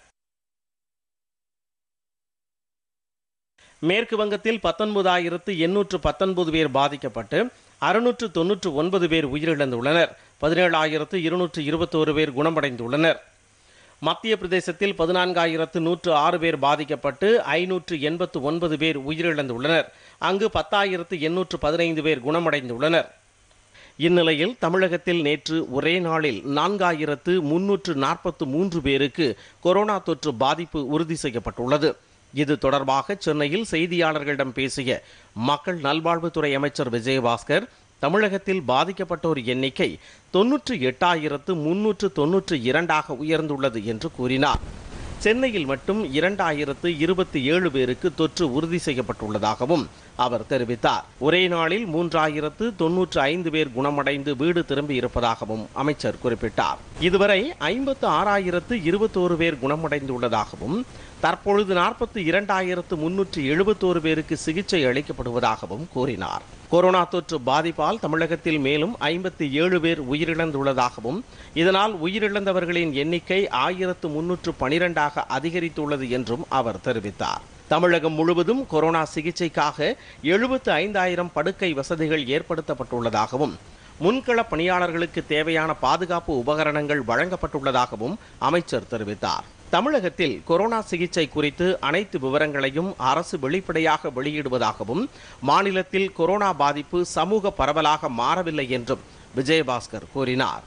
மேற்கு வங்கத்தில் பத்தொன்பதாயிரத்து எண்ணூற்று பத்தொன்பது பேர் பாதிக்கப்பட்டு அறுநூற்று தொன்னூற்று ஒன்பது பேர் உயிரிழந்துள்ளனர். பதினேழாயிரத்து இருநூற்று இருபத்தோரு பேர் குணமடைந்துள்ளனர். மத்திய பிரதேசத்தில் பதினான்காயிரத்து நூற்று ஆறு பேர் பாதிக்கப்பட்டு ஐநூற்று எண்பத்து ஒன்பது பேர் உயிரிழந்துள்ளனர். அங்கு பத்தாயிரத்து எண்ணூற்று பதினைந்து பேர் குணமடைந்துள்ளனர். இந்நிலையில் தமிழகத்தில் நேற்று ஒரே நாளில் நான்காயிரத்து முன்னூற்று நாற்பத்து மூன்று பேருக்கு கொரோனா தொற்று பாதிப்பு உறுதி செய்யப்பட்டுள்ளது. இது தொடர்பாக சென்னையில் செய்தியாளர்களிடம் பேசிய மக்கள் நல்வாழ்வுத்துறை அமைச்சர் விஜயபாஸ்கர் தமிழகத்தில் பாதிக்கப்பட்டோர் எண்ணிக்கை தொன்னூற்று எட்டாயிரத்து முன்னூற்று தொன்னூற்று இரண்டாக உயர்ந்துள்ளது என்று கூறினார். சென்னையில் மட்டும் இரண்டாயிரத்து இருபத்தி ஏழு பேருக்கு தொற்று உறுதி செய்யப்பட்டுள்ளதாகவும் அவர் தெரிவித்தார். ஒரே நாளில் மூன்றாயிரத்து தொன்னூற்று ஐந்து பேர் குணமடைந்து வீடு திரும்பி இருப்பதாகவும் அமைச்சர் குறிப்பிட்டார். இதுவரை ஐம்பத்து ஆறாயிரத்து இருபத்தோரு பேர் குணமடைந்துள்ளதாகவும் தற்பொழுது நாற்பத்தி இரண்டாயிரத்து முன்னூற்று எழுபத்தோரு பேருக்கு சிகிச்சை அளிக்கப்படுவதாகவும் கூறினார். கொரோனா தொற்று பாதிப்பால் தமிழகத்தில் மேலும் ஐம்பத்தி ஏழு பேர் உயிரிழந்துள்ளதாகவும் இதனால் உயிரிழந்தவர்களின் எண்ணிக்கை ஆயிரத்து முன்னூற்று பனிரெண்டாக அதிகரித்துள்ளது என்றும் அவர் தெரிவித்தார். தமிழகம் முழுவதும் கொரோனா சிகிச்சைக்காக எழுபத்து ஐந்தாயிரம் படுக்கை வசதிகள் ஏற்படுத்தப்பட்டுள்ளதாகவும் முன்கள பணியாளர்களுக்கு தேவையான பாதுகாப்பு உபகரணங்கள் வழங்கப்பட்டுள்ளதாகவும் அமைச்சர் தெரிவித்தார். தமிழகத்தில் கொரோனா சிகிச்சை குறித்து அனைத்து விவரங்களையும் அரசு வெளிப்படையாக வெளியிடுவதாகவும் மாநிலத்தில் கொரோனா பாதிப்பு சமூக பரவலாக மாறவில்லை என்றும் விஜயபாஸ்கர் கூறினார்.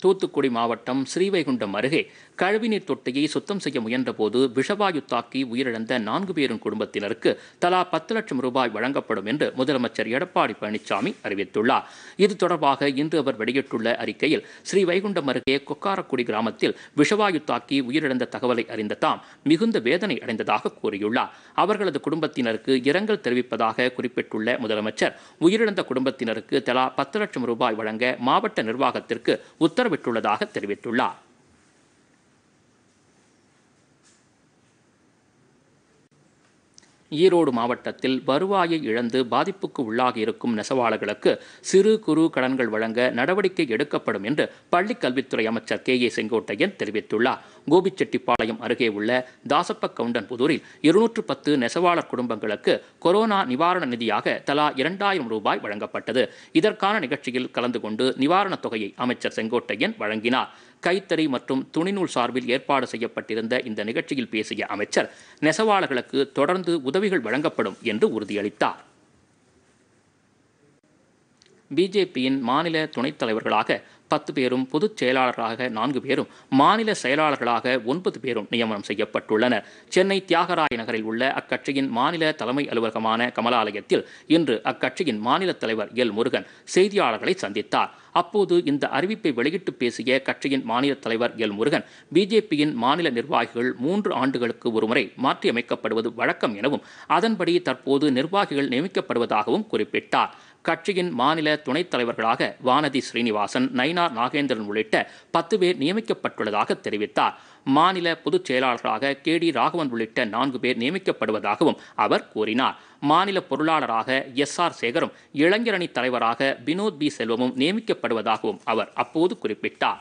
தூத்துக்குடி மாவட்டம் ஸ்ரீவைகுண்டம் அருகே கழிவுநீர் தொட்டியை சுத்தம் செய்ய முயன்றபோது விஷவாயு தாக்கி உயிரிழந்த நான்கு பேரின் குடும்பத்தினருக்கு தலா பத்து லட்சம் ரூபாய் வழங்கப்படும் என்று முதலமைச்சர் எடப்பாடி பழனிசாமி அறிவித்துள்ளார். இது தொடர்பாக இன்று அவர் வெளியிட்டுள்ள அறிக்கையில் ஸ்ரீவைகுண்டம் அருகே கொக்காரக்குடி கிராமத்தில் விஷவாயு தாக்கி உயிரிழந்த தகவலை அறிந்த தாம் மிகுந்த வேதனை அடைந்ததாக கூறியுள்ளார். அவர்களது குடும்பத்தினருக்கு இரங்கல் தெரிவிப்பதாக குறிப்பிட்டுள்ள முதலமைச்சர் உயிரிழந்த குடும்பத்தினருக்கு தலா பத்து லட்சம் ரூபாய் வழங்க மாவட்ட நிர்வாகத்திற்கு உத்தரவிட்டுள்ளதாக தெரிவித்துள்ளார். ஈரோடு மாவட்டத்தில் வருவாயை இழந்து பாதிப்புக்கு உள்ளாகியிருக்கும் நெசவாளர்களுக்கு சிறு குறு கடன்கள் வழங்க நடவடிக்கை எடுக்கப்படும் என்று பள்ளிக் கல்வித்துறை அமைச்சர் கே ஏ செங்கோட்டையன் தெரிவித்துள்ளார். கோபிச்செட்டிப்பாளையம் அருகே உள்ள தாசப்ப கவுண்டன் புதூரில் இருநூற்று பத்து நெசவாளர் குடும்பங்களுக்கு கொரோனா நிவாரண நிதியாக தலா இரண்டாயிரம் ரூபாய் வழங்கப்பட்டது. இதற்கான நிகழ்ச்சியில் கலந்து கொண்டு நிவாரணத் தொகையை அமைச்சர் செங்கோட்டையன் வழங்கினார். கைத்தறி மற்றும் துணிநூல் சார்பில் ஏற்பாடு செய்யப்பட்டிருந்த இந்த நிகழ்ச்சியில் பேசிய அமைச்சர் நெசவாளர்களுக்கு தொடர்ந்து உதவிகள் வழங்கப்படும் என்று உறுதியளித்தார். பிஜேபியின் மாநில துணைத் தலைவர்களாக பத்து பேரும் பொதுச் செயலாளர்களாக நான்கு பேரும் மாநில செயலாளர்களாக ஒன்பது பேரும் நியமனம் செய்யப்பட்டுள்ளனர். சென்னை தியாகராய நகரில் உள்ள அக்கட்சியின் மாநில தலைமை அலுவலகமான கமலாலயத்தில் இன்று அக்கட்சியின் மாநில தலைவர் எல். முருகன் செய்தியாளர்களை சந்தித்தார். அப்போது இந்த அறிவிப்பை வெளியிட்டு பேசிய கட்சியின் மாநில தலைவர் எல். முருகன் பிஜேபியின் மாநில நிர்வாகிகள் மூன்று ஆண்டுகளுக்கு ஒருமுறை மாற்றியமைக்கப்படுவது வழக்கம் எனவும் அதன்படி தற்போது நிர்வாகிகள் நியமிக்கப்படுவதாகவும் குறிப்பிட்டார். கட்சியின் மாநில துணைத் தலைவர்களாக வானதி ஸ்ரீனிவாசன் நயினார் நாகேந்திரன் உள்ளிட்ட பத்து பேர் நியமிக்கப்பட்டுள்ளதாக தெரிவித்தார். மாநில பொதுச் செயலாளராக கே. டி. ராகவன் உள்ளிட்ட நான்கு பேர் நியமிக்கப்படுவதாகவும் அவர் கூறினார். மாநில பொருளாளராக எஸ். ஆர். சேகரும் இளைஞரணி தலைவராக வினோத் பி. செல்வமும் நியமிக்கப்படுவதாகவும் அவர் அப்போது குறிப்பிட்டார்.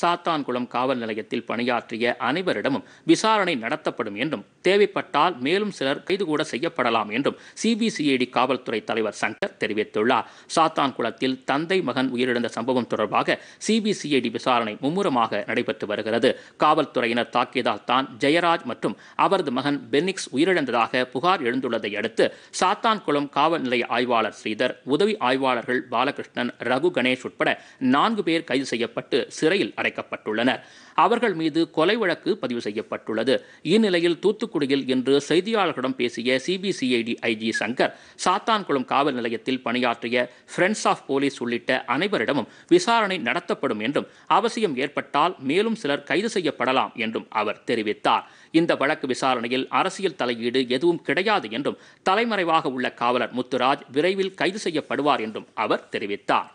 சாத்தான்குளம் காவல் நிலையத்தில் பணியாற்றிய அனைவரிடமும் விசாரணை நடத்தப்படும் என்றும் தேவைப்பட்டால் மேலும் சிலர் கைது கூட செய்யப்படலாம் என்றும் சிபிசிஐடி காவல்துறை தலைவர் சங்கர் தெரிவித்துள்ளார். சாத்தான்குளத்தில் தந்தை மகன் உயிரிழந்த சம்பவம் தொடர்பாக சிபிசிஐடி விசாரணை மும்முரமாக நடைபெற்று வருகிறது. காவல்துறையினர் தாக்கியதால் தான் ஜெயராஜ் மற்றும் அவரது மகன் பென்னிக்ஸ் உயிரிழந்ததாக புகார் எழுந்துள்ளதை அடுத்து சாத்தான்குளம் காவல் நிலைய ஆய்வாளர் ஸ்ரீதர் உதவி ஆய்வாளர்கள் பாலகிருஷ்ணன் ரகு கணேஷ் உட்பட நான்கு பேர் கைது செய்யப்பட்டு சிறையில் அடைக்கப்பட்டுள்ளனர் அவர்கள் மீது கொலை வழக்கு பதிவு செய்யப்பட்டுள்ளது. இந்நிலையில் தூத்துக்குடியில் இன்று செய்தியாளர்களிடம் பேசிய சிபிசிஐடி ஐஜி சங்கர் சாத்தான்குளம் காவல் நிலையத்தில் பணியாற்றிய ஃப்ரெண்ட்ஸ் ஆஃப் போலீஸ் உள்ளிட்ட அனைவரிடமும் விசாரணை நடத்தப்படும் என்றும் அவசியம் ஏற்பட்டால் மேலும் சிலர் கைது செய்யப்படலாம் என்றும் அவர் தெரிவித்தார். இந்த வழக்கு விசாரணையில் அரசியல் தலையீடு எதுவும் கிடையாது என்றும் தலைமறைவாக உள்ள காவலர் முத்துராஜ் விரைவில் கைது செய்யப்படுவார் என்றும் அவர் தெரிவித்தார்.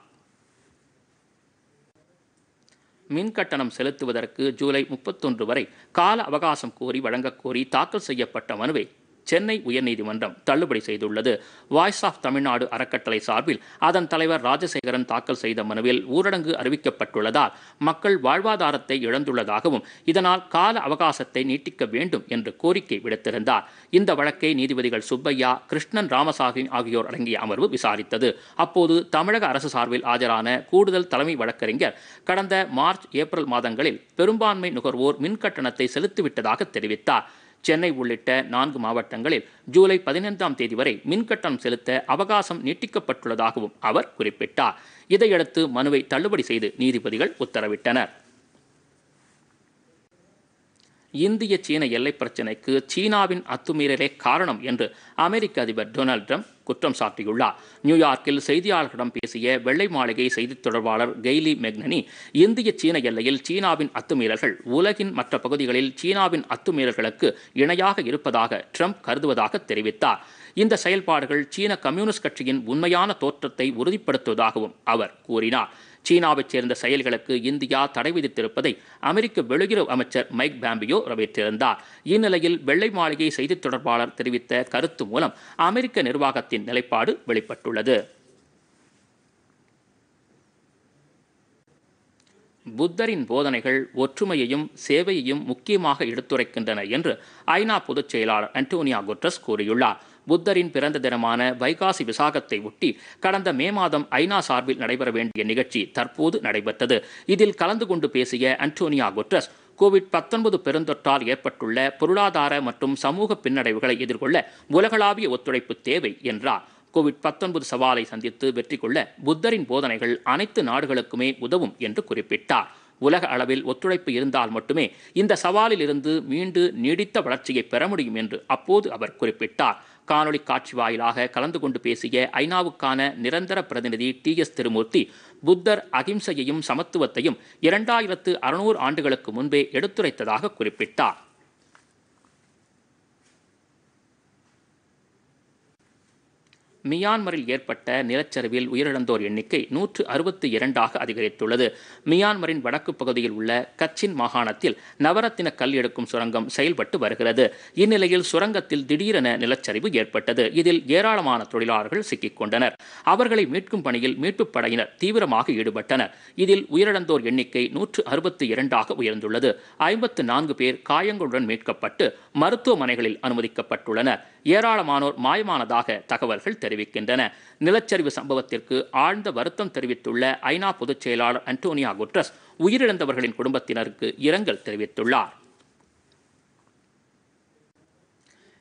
மின் கட்டணம் செலுத்துவதற்கு ஜூலை முப்பத்தொன்று வரை கால அவகாசம் கோரி வழங்கக் கோரி தாக்கல் செய்யப்பட்ட மனுவை சென்னை உயர்நீதிமன்றம் தள்ளுபடி செய்துள்ளது. வாய்ஸ் ஆஃப் தமிழ்நாடு அறக்கட்டளை சார்பில் அதன் தலைவர் ராஜசேகரன் தாக்கல் செய்த மனுவில் ஊரடங்கு அறிவிக்கப்பட்டுள்ளதால் மக்கள் வாழ்வாதாரத்தை இழந்துள்ளதாகவும் இதனால் கால அவகாசத்தை நீட்டிக்க வேண்டும் என்று கோரிக்கை விடுத்திருந்தார். இந்த வழக்கை நீதிபதிகள் சுப்பையா கிருஷ்ணன் ராமசாமி ஆகியோர் அடங்கிய அமர்வு விசாரித்தது. அப்போது தமிழக அரசு சார்பில் ஆஜரான கூடுதல் தலைமை வழக்கறிஞர் கடந்த மார்ச் ஏப்ரல் மாதங்களில் பெரும்பான்மை நுகர்வோர் மின் கட்டணத்தை செலுத்திவிட்டதாக தெரிவித்தார். சென்னை உள்ளிட்ட நான்கு மாவட்டங்களில் ஜூலை பதினைந்தாம் தேதி வரை மின்கட்டணம் செலுத்த அவகாசம் நீட்டிக்கப்பட்டுள்ளதாகவும் அவர் குறிப்பிட்டார். இதையடுத்து மனுவை தள்ளுபடி செய்து நீதிபதிகள் உத்தரவிட்டனர். இந்திய சீன எல்லை பிரச்சினைக்கு சீனாவின் அத்துமீறலே காரணம் என்று அமெரிக்க அதிபர் டொனால்ட் ட்ரம்ப் குற்றம் சாட்டியுள்ளார். நியூயார்க்கில் செய்தியாளர்களிடம் பேசிய வெள்ளை மாளிகை செய்தித் தொடர்பாளர் கெய்லி மெக்னனி இந்திய சீன எல்லையில் சீனாவின் அத்துமீறல்கள் உலகின் மற்ற பகுதிகளில் சீனாவின் அத்துமீறல்களுக்கு இணையாக இருப்பதாக ட்ரம்ப் கருதுவதாக தெரிவித்தார். இந்த செயல்பாடுகள் சீன கம்யூனிஸ்ட் கட்சியின் உண்மையான தோற்றத்தை உறுதிப்படுத்துவதாகவும் அவர் கூறினார். சீனாவைச் சேர்ந்த செயல்களுக்கு இந்தியா தடை விதித்திருப்பதை அமெரிக்க வெளியுறவு அமைச்சர் மைக் பாம்பியோ வரவேற்றிருந்தார். இந்நிலையில் வெள்ளை மாளிகை செய்தித் தொடர்பாளர் தெரிவித்த கருத்து மூலம் அமெரிக்க நிர்வாகத்தின் நிலைப்பாடு வெளிப்பட்டுள்ளது. புத்தரின் போதனைகள் ஒற்றுமையையும் சேவையையும் முக்கியமாக எடுத்துரைக்கின்றன என்று ஐநா பொதுச் செயலாளர் அன்டோனியா குட்ரஸ் கூறியுள்ளார். புத்தரின் பிறந்த தினமான வைகாசி விசாகத்தை ஒட்டி கடந்த மே மாதம் ஐநா சார்பில் நடைபெற வேண்டிய நிகழ்ச்சி தற்போது நடைபெற்றது. இதில் கலந்து கொண்டு பேசிய அன்டோனியா குட்ரஸ் கோவிட் பத்தொன்பது பெருந்தொற்றால் ஏற்பட்டுள்ள பொருளாதார மற்றும் சமூக பின்னடைவுகளை எதிர்கொள்ள உலகளாவிய ஒத்துழைப்பு தேவை என்றார். கோவிட் பத்தொன்பது சவாலை சந்தித்து வெற்றி கொள்ள புத்தரின் போதனைகள் அனைத்து நாடுகளுக்குமே உதவும் என்று குறிப்பிட்டார். உலக அளவில் ஒத்துழைப்பு இருந்தால் மட்டுமே இந்த சவாலில் இருந்து மீண்டு நீடித்த வளர்ச்சியை பெற முடியும் என்று அப்போது அவர் குறிப்பிட்டார். காணொளி காட்சி வாயிலாக கலந்து கொண்டு பேசிய ஐநாவுக்கான நிரந்தர பிரதிநிதி டி எஸ் திருமூர்த்தி புத்தர் அகிம்சையையும் சமத்துவத்தையும் இரண்டாயிரத்து அறுநூறு ஆண்டுகளுக்கு முன்பே எடுத்துரைத்ததாக குறிப்பிட்டார். மியான்மரில் ஏற்பட்ட நிலச்சரிவில் உயிரிழந்தோர் எண்ணிக்கை நூற்று அறுபத்தி இரண்டாக அதிகரித்துள்ளது. மியான்மரின் வடக்கு பகுதியில் உள்ள கச்சின் மாகாணத்தில் நவரத்தின கல் எடுக்கும் சுரங்கம் செயல்பட்டு வருகிறது. இந்நிலையில் சுரங்கத்தில் திடீரென நிலச்சரிவு ஏற்பட்டது. இதில் ஏராளமான தொழிலாளர்கள் சிக்கிக் கொண்டனர். அவர்களை மீட்கும் பணியில் மீட்புப் படையினர் தீவிரமாக ஈடுபட்டனர். இதில் உயிரிழந்தோர் எண்ணிக்கை நூற்று அறுபத்தி இரண்டாக உயர்ந்துள்ளது. ஐம்பத்து நான்கு பேர் காயங்களுடன் மீட்கப்பட்டு மருத்துவமனைகளில் அனுமதிக்கப்பட்டுள்ளனர். ஏராளமானோர் மாயமானதாக தகவல்கள் தெரிவிக்கின்றன. நிலச்சரிவு சம்பவத்திற்கு ஆழ்ந்த வருத்தம் தெரிவித்துள்ள ஐநா பொதுச் செயலாளர் அன்டோனியா குட்ரஸ் உயிரிழந்தவர்களின் குடும்பத்தினருக்கு இரங்கல் தெரிவித்துள்ளார்.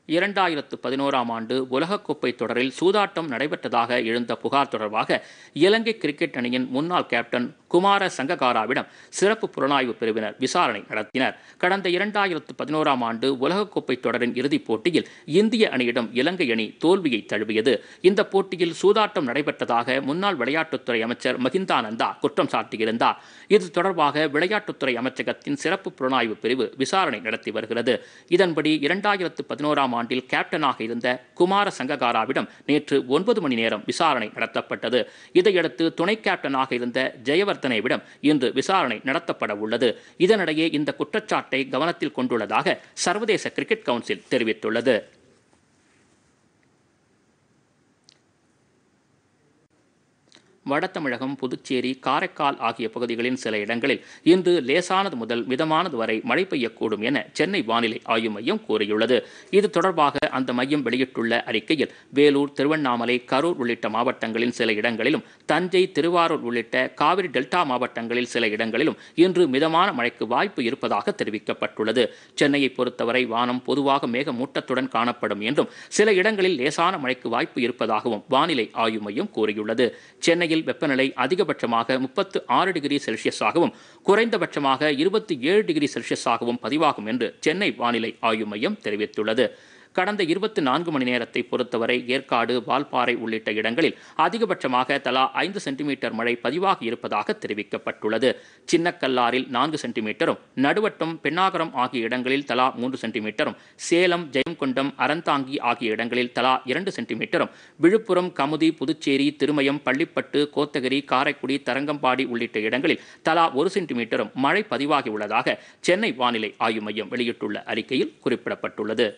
இரண்டாயிரத்து பதினோராம் ஆண்டு உலகக்கோப்பை தொடரில் சூதாட்டம் நடைபெற்றதாக எழுந்த புகார் தொடர்பாக இலங்கை கிரிக்கெட் அணியின் முன்னாள் கேப்டன் குமார சங்ககாராவிடம் சிறப்பு புலனாய்வு பிரிவினர் விசாரணை நடத்தினர். கடந்த இரண்டாயிரத்து பதினோராம் ஆண்டு உலகக்கோப்பை தொடரின் இறுதிப் போட்டியில் இந்திய அணியிடம் இலங்கை அணி தோல்வியை தழுவியது. இந்த போட்டியில் சூதாட்டம் நடைபெற்றதாக முன்னாள் விளையாட்டுத்துறை அமைச்சர் மகிந்தானந்தா குற்றம் சாட்டியிருந்தார். இது தொடர்பாக விளையாட்டுத்துறை அமைச்சகத்தின் சிறப்பு புலனாய்வு பிரிவு விசாரணை நடத்தி வருகிறது. இதன்படி இரண்டாயிரத்து பதினோராம் ஆண்டில் கேப்டனாக இருந்த குமார சங்ககாராவிடம் நேற்று ஒன்பது மணி நேரம் விசாரணை நடத்தப்பட்டது. இதையடுத்து துணை கேப்டனாக இருந்த ஜெயவர்தனைவிடம் இன்று விசாரணை நடத்தப்பட உள்ளது. இதனிடையே இந்த குற்றச்சாட்டை கவனத்தில் கொண்டுள்ளதாக சர்வதேச கிரிக்கெட் கவுன்சில் தெரிவித்துள்ளது. வடதமிழகம் புதுச்சேரி காரைக்கால் ஆகிய பகுதிகளின் சில இடங்களில் இன்று லேசானது முதல் மிதமானது வரை மழை பெய்யக்கூடும் என சென்னை வானிலை ஆய்வு மையம் கூறியுள்ளது. இது தொடர்பாக அந்த மையம் வெளியிட்டுள்ள அறிக்கையில் வேலூர் திருவண்ணாமலை கரூர் உள்ளிட்ட மாவட்டங்களின் சில இடங்களிலும் தஞ்சை திருவாரூர் உள்ளிட்ட காவிரி டெல்டா மாவட்டங்களில் சில இடங்களிலும் இன்று மிதமான மழைக்கு வாய்ப்பு இருப்பதாக தெரிவிக்கப்பட்டுள்ளது. சென்னையை பொறுத்தவரை வானம் பொதுவாக மேகமூட்டத்துடன் காணப்படும் என்றும் சில இடங்களில் லேசான மழைக்கு வாய்ப்பு இருப்பதாகவும் வானிலை ஆய்வு மையம் கூறியுள்ளது. சென்னை சென்னையில் வெப்பநிலை அதிகபட்சமாக முப்பத்து ஆறு டிகிரி செல்சியஸாகவும் குறைந்தபட்சமாக இருபத்தி ஏழு டிகிரி செல்சியஸாகவும் பதிவாகும் என்று சென்னை வானிலை ஆய்வு மையம் தெரிவித்துள்ளது. கடந்த இருபத்தி நான்கு மணி நேரத்தை பொறுத்தவரை ஏற்காடு வால்பாறை உள்ளிட்ட இடங்களில் அதிகபட்சமாக தலா ஐந்து சென்டிமீட்டர் மழை பதிவாகி இருப்பதாக தெரிவிக்கப்பட்டுள்ளது. சின்னக்கல்லாரில் நான்கு சென்டிமீட்டரும் நடுவட்டம் பெண்ணாகரம் ஆகிய இடங்களில் தலா மூன்று சென்டிமீட்டரும் சேலம் ஜெயங்கொண்டம் அறந்தாங்கி ஆகிய இடங்களில் தலா இரண்டு சென்டிமீட்டரும் விழுப்புரம் கமுதி புதுச்சேரி திருமயம் பள்ளிப்பட்டு கோத்தகிரி காரைக்குடி தரங்கம்பாடி உள்ளிட்ட இடங்களில் தலா ஒரு சென்டிமீட்டரும் மழை பதிவாகியுள்ளதாக சென்னை வானிலை ஆய்வு மையம் வெளியிட்டுள்ள அறிக்கையில் குறிப்பிடப்பட்டுள்ளது.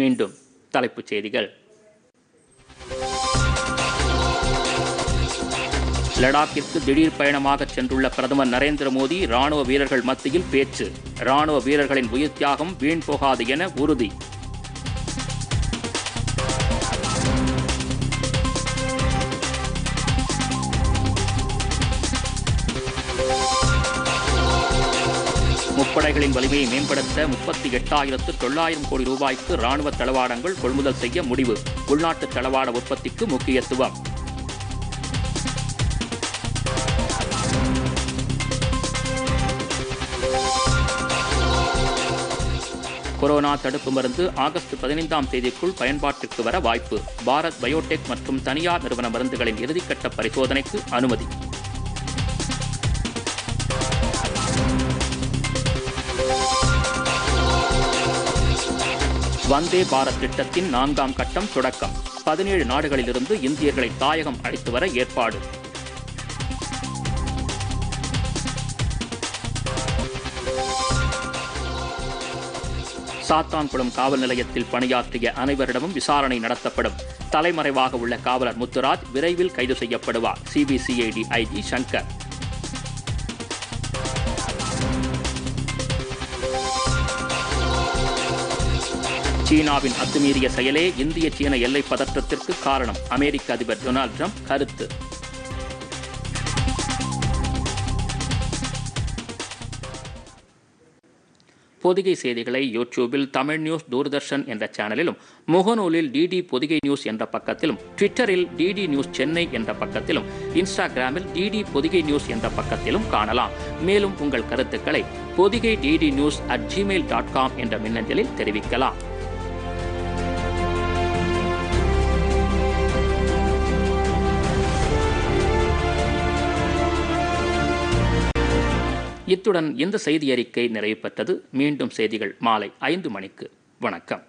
மீண்டும் தலைப்புச் செய்திகள். லடாக்கிற்கு திடீர் பயணமாக சென்றுள்ள பிரதமர் நரேந்திர மோடி ராணுவ வீரர்கள் மத்தியில் பேச்சு. ராணுவ வீரர்களின் உயிர் தியாகம் வீண் போகாது என உறுதி. முப்படைகளின் வலிமையை மேம்படுத்த முப்பத்தி எட்டாயிரத்து தொள்ளாயிரம் கோடி ரூபாய்க்கு ராணுவ தளவாடங்கள் கொள்முதல் செய்ய முடிவு. உள்நாட்டு தளவாட உற்பத்திக்கு முக்கியத்துவம். கொரோனா தடுப்பு மருந்து ஆகஸ்ட் பதினைந்தாம் தேதிக்குள் பயன்பாட்டிற்கு வர வாய்ப்பு. பாரத் பயோடெக் மற்றும் தனியார் நிறுவன மருந்துகளின் இறுதிக்கட்ட பரிசோதனைக்கு அனுமதி. வந்தே பாரத் திட்டத்தின் நான்காம் கட்டம் தொடக்கம். பதினேழு நாடுகளிலிருந்து இந்தியர்களை தாயகம் அழைத்து வர ஏற்பாடு. சாத்தான்குளம் காவல் நிலையத்தில் பணியாற்றிய அனைவரிடமும் விசாரணை நடத்தப்படும். தலைமறைவாக உள்ள காவலர் முத்துராஜ் விரைவில் கைது செய்யப்படுவார். CBCID IG Shankar. சீனாவின் அத்துமீறிய செயலே இந்திய சீன எல்லை பதற்றத்திற்கு காரணம். அமெரிக்க அதிபர் டொனால்ட் ட்ரம்ப் கருத்து. பொதிகை செய்திகளை யூடியூபில் தமிழ் நியூஸ் தூர்தர்ஷன் என்ற சேனலிலும் முகநூலில் டிடி பொதிகை நியூஸ் என்ற பக்கத்திலும் ட்விட்டரில் டிடி நியூஸ் சென்னை என்ற பக்கத்திலும் இன்ஸ்டாகிராமில் டிடி பொதிகை நியூஸ் என்ற பக்கத்திலும் காணலாம். மேலும் உங்கள் கருத்துக்களை Podhigai DD news at Gmail dot com என்ற மின்னஞ்சலில் தெரிவிக்கலாம். இத்துடன் இந்த செய்தி அறிக்கை நிறைவு பெற்றது மீண்டும் செய்திகள் மாலை ஐந்து மணிக்கு. வணக்கம்.